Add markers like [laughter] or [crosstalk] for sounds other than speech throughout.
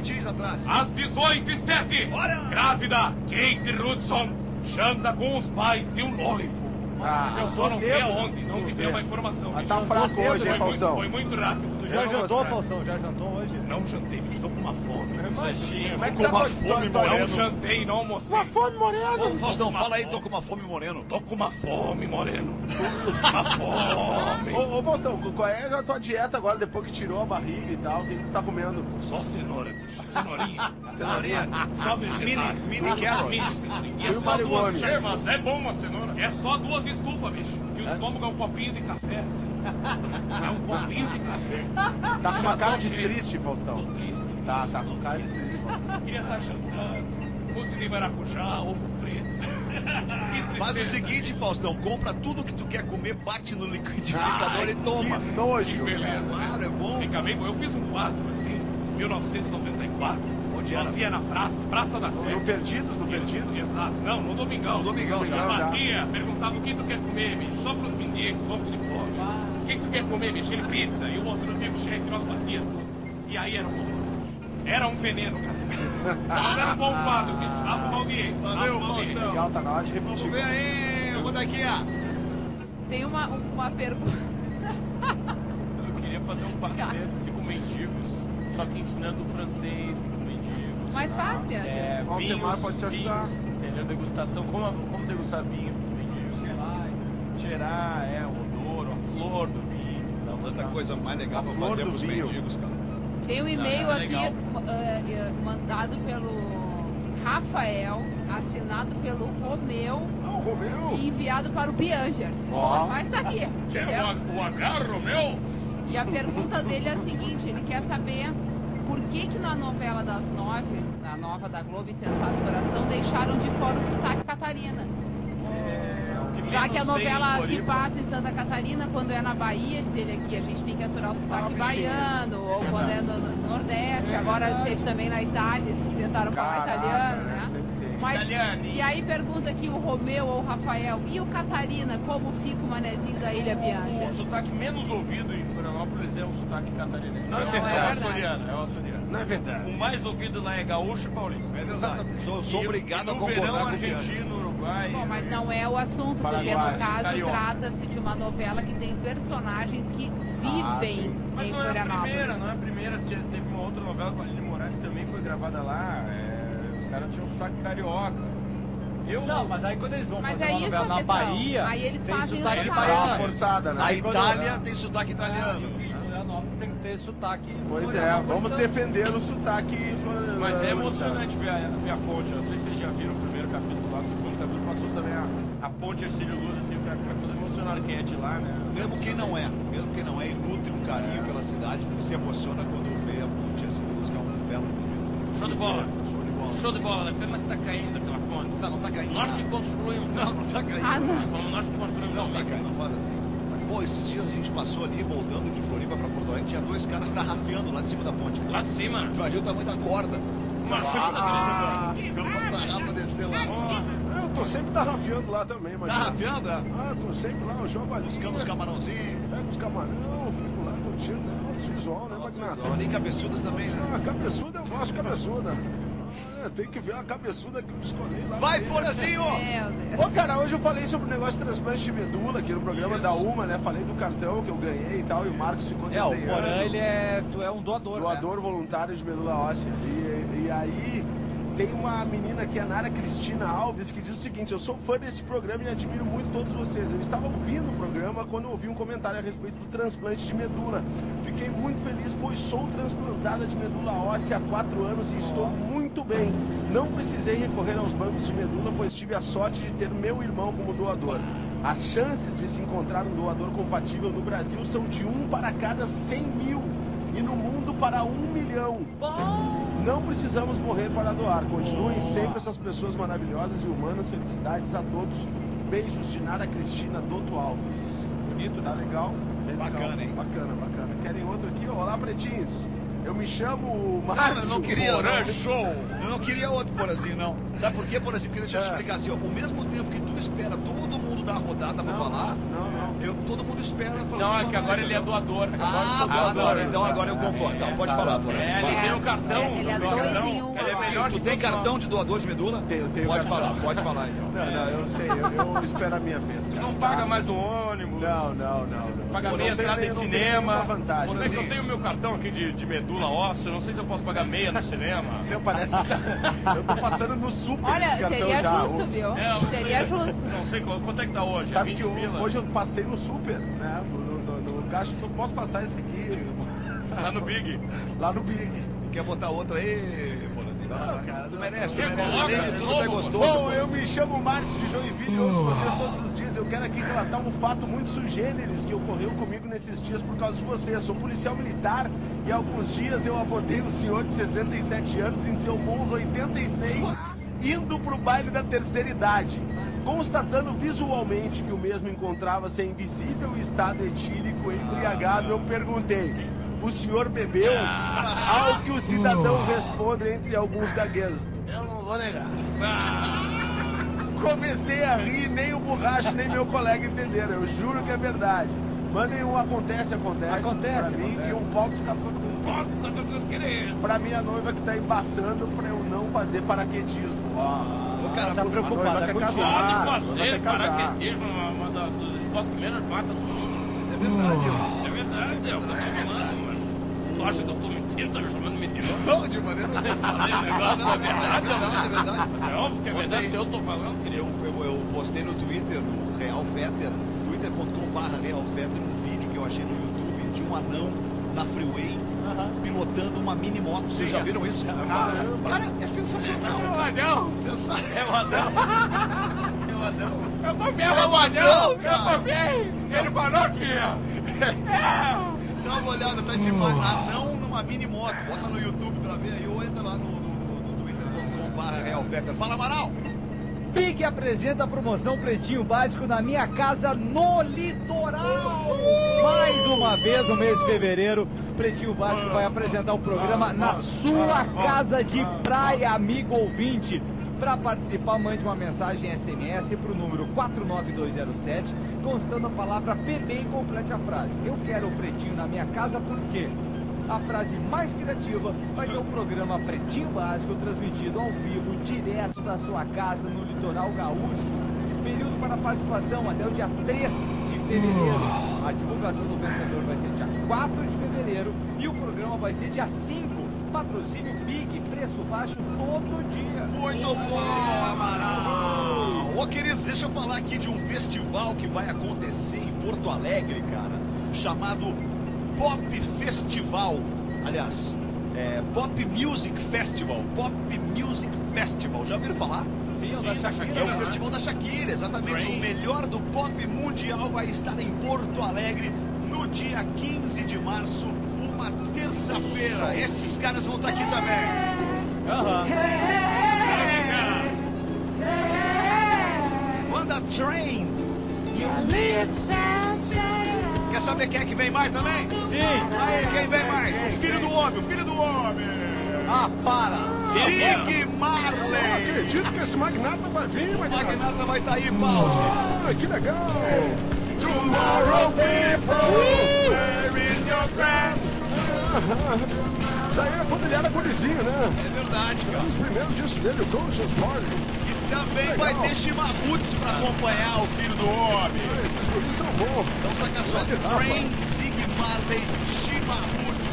minutinhos atrás. Às 18 e 7, grávida, Kate Rudson, janta com os pais e o noivo. Ah, eu só não sei cedo. aonde, não tive uma informação. Mas tá bicho. fraco hoje, hein, Faustão? Foi muito rápido. Já jantou, Faustão? Já jantou hoje? Não jantei, bicho, estou com uma fome. Imagina. Como é que Com tá uma tua- fome tua- Não jantei, não almocei. Uma fome morena. Ô, Faustão, fala aí, tô com uma fome moreno. Tô com uma fome, Moreno. Uma [laughs] fome. Ô, ô Faustão, qual é a tua dieta agora, depois que tirou a barriga e tal? O que tu tá comendo? Só cenoura, bicho. Cenourinha. [laughs] Cenourinha. Só vegetais. Mini- mini carrots. E é o só duas. É, mas é bom uma cenoura. É só duas estufas, bicho. E o estômago é um copinho de café. assim. É um copinho de café. Tá com uma cara tô de triste, Tô Faustão. triste. Tá, tá com cara de triste, Faustão. Queria estar jantando. Mousse de maracujá, ovo frito. [laughs] Que Faz o seguinte, Faustão, compra tudo que tu quer comer, bate no liquidificador Ai, e toma. Que nojo. Beleza. Claro, é bom. Fica bem bom. Eu fiz um quadro, assim, 1994. Onde Nós era? ia na praça, Praça da Sé. No Perdidos, no Perdidos. Exato. Não, no Domingão. No Domingão, já. Eu já. batia, perguntava o que tu quer comer, bicho. Só pros mendigos, louco de fome. O que, que tu quer comer, bicho? Ele pizza. E o outro milkshake, nós batia tudo. E aí era um horror. Era um veneno, cara. Mas era bom quadro, bicho. Dava uma audiência. Valeu, uma audiência. Faustão. Legal, tá na hora de repetir. Vamos ver aí, eu vou daqui, ó. Tem uma, uma pergunta. Eu queria fazer um par desses com mendigos, só que ensinando francês para mendigos. Mais fácil, Bianca. É, vinhos, Semar pode te ajudar. vinhos, entendeu? Degustação, como, como degustar vinho pros mendigos. Cheirar, é, o odor, a flor do Tanta coisa mais legal A pra fazer pros vinho. mendigos, cara. Tem um e-mail Não, isso é aqui eh, mandado pelo Rafael, assinado pelo Romeu Não, Romeu. e enviado para o Biangers. Ó. Vai saber. Tinha entendeu? o, o agarro, meu. E a pergunta dele é a seguinte, ele quer saber por que que na novela das nove, na nova da Globo, Insensato Coração, deixaram de fora o sotaque catarina. É, o Já que a novela se Floripa. passa em Santa Catarina, quando é na Bahia, diz ele aqui, a gente tem que aturar o sotaque Ah, bichinho. baiano, ou quando é no, no Nordeste, agora teve também na Itália, eles tentaram falar italiano, né? Mas, e aí pergunta aqui o Romeu ou o Rafael, e o Catarina, como fica o manezinho da Ilha O Bianca? sotaque menos ouvido em Florianópolis é o sotaque catarinense. Não, é é o verdade. açoriano, é o açoriano. Não é O verdade. mais ouvido lá é gaúcho e paulista. É Exatamente. Sou, sou obrigado e a concordar verão, com o argentino, uruguai. Bom, mas não é o assunto, porque no caso trata-se de uma novela que tem personagens que Ah, vivem. Mas em não é a primeira, não é a primeira. Te- Teve uma outra novela com a Aline Moraes que também foi gravada lá. é, os caras tinham sotaque carioca. Eu, Não, mas aí quando eles vão Mas fazer é uma novela na questão. Bahia, Aí eles tem fazem o sotaque sotaque. Baiano. forçada, né? Na Aí quando- Itália tem sotaque italiano. Em Florianópolis tem que ter sotaque. Pois é, vamos então. defender o sotaque. Mas é emocionante ver a, ver a ponte. Não sei se vocês já viram o primeiro capítulo lá, o segundo capítulo passou também a, a ponte Ercílio Luz, assim, o cara fica todo emocionado quem é de lá, né? Mesmo quem não é, mesmo quem não é e nutre um carinho pela cidade, se emociona quando vê a ponte assim, que é um belo momento. Show de bola. Show de bola. Show de bola, né? Pena que tá caindo aquela ponte. Não, não tá caindo. Nós que construímos. Não, não tá caindo. Ah, não. Nós que construímos. Não, tá caindo, não faz assim. Pô, esses dias a gente passou ali, voltando de Floripa pra Porto Alegre, tinha dois caras tarrafiando lá de cima da ponte. Lá de cima. Imagina o tamanho da corda. Mas Ah, Quando tarrafa pra descer lá. Eu tô sempre tarrafiando lá também, mas. Tarrafiando, é? Ah, tô sempre lá, eu jogo ali. Buscando os camarãozinhos. Pego os camarão, fico lá curtindo, né? Alto visual, né, Magnata? Nem cabeçudas também, né? Ah, cabeçuda eu gosto de cabeçuda. Ah, tem que ver a cabeçuda que eu escolhi lá. Vai, Porazinho! Ô, cara, hoje eu falei sobre o negócio de transplante de medula aqui no programa Isso. da UMA, né? Falei do cartão que eu ganhei e tal, e o Marcos ficou É, o. Porã, ele é. Tu é um doador. né? Doador voluntário de medula óssea. E, e aí tem uma menina que é a Nara Cristina Alves que diz o seguinte: Eu sou fã desse programa e admiro muito todos vocês. Eu estava ouvindo o programa quando ouvi um comentário a respeito do transplante de medula. Fiquei muito feliz, pois sou transplantada de medula óssea há quatro anos e estou muito bem. Não precisei recorrer aos bancos de medula, pois tive a sorte de ter meu irmão como doador. As chances de se encontrar um doador compatível no Brasil são de um para cada 100 mil e no mundo para um milhão. Não precisamos morrer para doar. Continuem sempre essas pessoas maravilhosas e humanas. Felicidades a todos. Beijos de Nara Cristina Doto Alves. Bonito, tá legal? Bem legal. Bacana, hein? Bacana, bacana. Querem outro aqui? Olá, pretinhos. Eu me chamo Ah, Márcio. eu não queria, não. Show. Eu não queria outro Porazinho, não. Sabe por quê, Porazinho? Porque deixa eu te É. explicar assim, ó. Ao mesmo tempo que tu espera todo mundo dar a rodada pra Não, falar, não, não. Eu, todo mundo espera. falar, Não, é "Pô, que agora ele é doador. Agora eu Ah, sou doador. doador. Então agora eu concordo. Tá, pode falar, Borazinho. É, ele Vai. tem um cartão. É, ele é um dois cartão. em um Ele é Tu que tem cartão nós. de doador de medula? Tenho, tenho Pode cartão. falar, pode falar então. Não, não, eu sei, eu, eu espero a minha vez, Tu cara. não tá? paga mais no ônibus. Não, não, não. não. Paga meia não entrada em eu não tenho cinema. nenhuma vantagem. Como é que eu tenho meu cartão aqui de, de medula óssea? Não sei se eu posso pagar meia no cinema. [laughs] Não, parece que tá... eu tô passando no super Olha, seria já. justo, viu? É, Seria sei. justo. Não sei quanto, é que tá hoje. Sabe 20 que eu- hoje eu passei no super, né? No, no, no caixa, só posso passar esse aqui. Tá no Big. Lá no Big. Quer botar outra aí? Não, cara, tu não. merece. Quer tu merece. coloca Além de de tudo, tá gostoso. Bom, eu me chamo Márcio de Joinville e ouço vocês todos os dias. Eu quero aqui relatar um fato muito sugêneres que ocorreu comigo nesses dias por causa de vocês. Sou policial militar e há alguns dias eu abordei um senhor de 67 anos em seu Monza 86 indo pro baile da terceira idade. Constatando visualmente que o mesmo encontrava-se em visível estado etílico e embriagado, eu perguntei: O senhor bebeu? Ao que o cidadão responde entre alguns gaguejos: Eu não vou negar. Comecei a rir, nem o borracho, nem meu colega entenderam. Eu juro que é verdade. Mandem um acontece, acontece, Acontece, pra mim acontece. e um eu querer. pra minha noiva que tá embaçando pra eu não fazer paraquedismo. Ó, Ô, cara, tá preocupado, é quer contigo. casar, fazer paraquedismo, uma, uma da- dos esportes que menos mata no mundo. É verdade, ó. É verdade, é o que eu tô falando, mas. Tu acha que eu tô mentindo? Tá me chamando de mentiroso? Não, de maneira nenhuma. Falei negócio, não é verdade, É verdade, é verdade. Mas é óbvio que é verdade, se eu tô falando, querido. Eu, eu, eu postei no Twitter, no Real Fetter, twitter.com.br Real Fetter, um vídeo que eu achei no YouTube de um anão na freeway pilotando uma mini moto. Vocês já viram isso? Caramba. Cara, é sensacional. É o anão! Sensacional. É o anão! [laughs] É o anão. Eu vendo É o anão! Eu cara. vendo! Ele falou que ia! É! [laughs] Uma olhada, tá tipo anão numa mini moto. Bota no YouTube pra ver aí ou entra lá no, no, no twitter.com.br Real. Fala, Amaral! Big apresenta a promoção Pretinho Básico na minha casa no litoral. Mais uma vez no mês de fevereiro, Pretinho Básico vai apresentar o programa na sua casa de praia, amigo ouvinte. Para participar, mande uma mensagem SMS para o número 49207, constando a palavra PB e complete a frase. Eu quero o Pretinho na minha casa porque a frase mais criativa vai ter o programa Pretinho Básico transmitido ao vivo, direto da sua casa no litoral gaúcho. Período para participação até o dia 3 de fevereiro. A divulgação do vencedor vai ser dia 4 de fevereiro e o programa vai ser dia 5. Patrocínio Big, preço baixo todo dia. Muito bom, Amaral! Ô, queridos, deixa eu falar aqui de um festival que vai acontecer em Porto Alegre, cara, chamado Pop Festival. Aliás, é Pop Music Festival. Pop Music Festival. Já ouviram falar? Sim, o Sim, da Shakira. É o né? Festival da Shakira, exatamente. Rain. O melhor do pop mundial vai estar em Porto Alegre no dia 15 de março, uma terça-feira. Esses caras vão estar aqui também. Aham. Banda Train. Quer saber quem é que vem mais também? Sim. Aí, quem vem mais? O filho do homem, o filho do homem. Ah, para. Big Não Marley. acredito que esse magnata vai vir, O magnata. Magnata vai estar aí, pause. Ah, que legal. Tomorrow people, where is your grass? Isso aí é ele era gurizinho, né? É verdade, cara. Dos primeiros discos dele, o Conscious Body. E também vai ter chimarruts pra acompanhar o filho do homem. Esses guris são bons. Então saca só. Train, Zig Marley, chimarruts.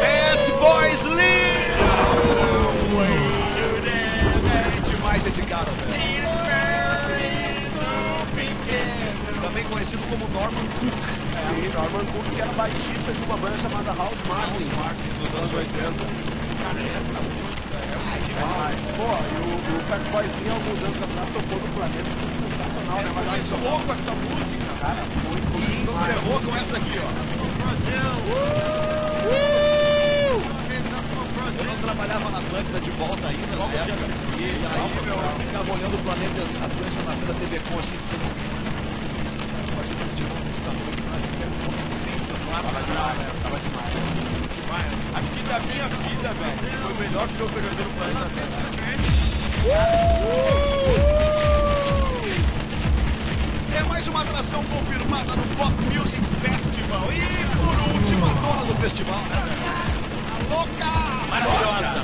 Bad Boys Live! É demais esse cara, velho. Também conhecido como Norman Cook. Sim, Norman Cook, que era baixista de uma banda chamada House Martin. Martin, dos anos 80. É demais. Pô, e o, o Lee, alguns anos atrás, tocou no planeta. Foi sensacional, né? Mas Mas louco essa música! cara, muito E encerrou com essa aqui, ó. Eu não trabalhava na Atlântida de volta ainda, Logo na tinha que E aí, meu, eu ficava olhando o planeta Atlântida na TV Com, assim, esses caras de conquistador que nós. Tava demais. Mas, acho que da minha vida, velho, foi o melhor show que eu já dei no planeta Terra. É mais uma atração confirmada no Pop Music Festival. E por último, a dona do festival, né? A louca! Maravilhosa!